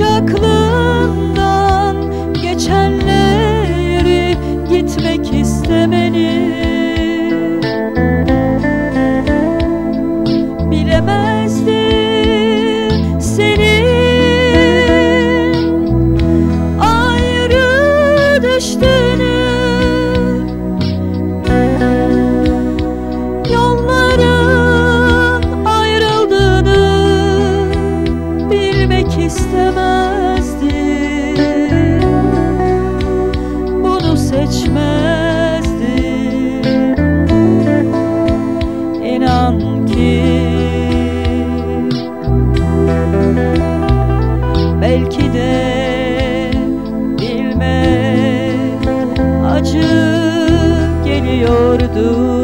Aklından geçenleri gitmek istemeni bilemem. Belki de bilmez acı geliyordu.